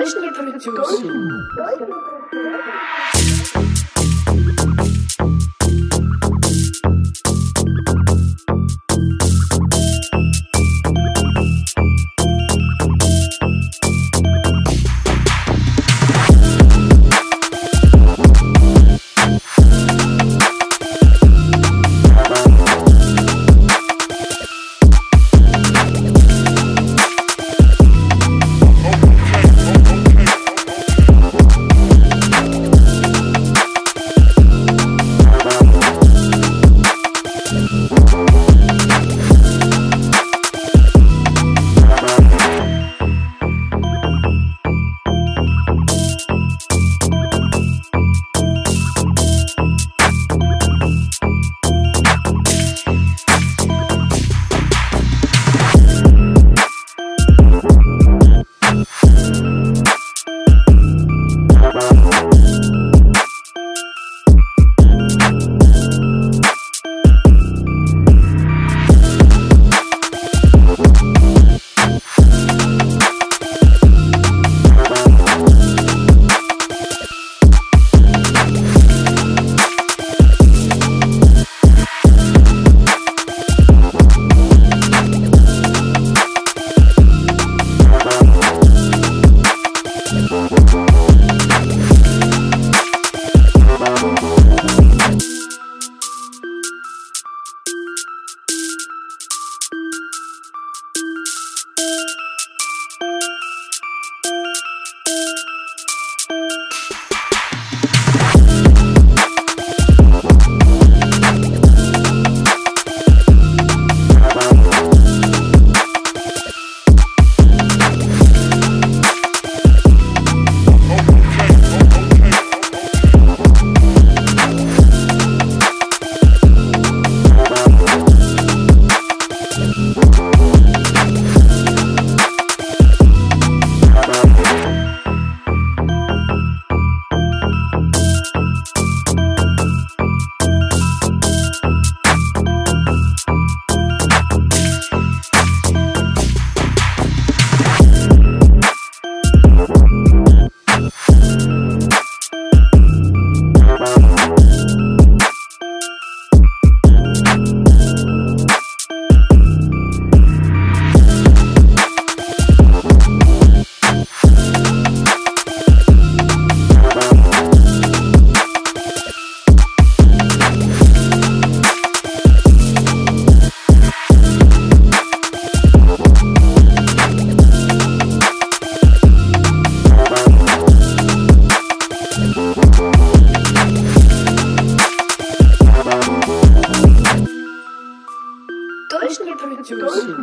Deutschen Go. Точно продюсер.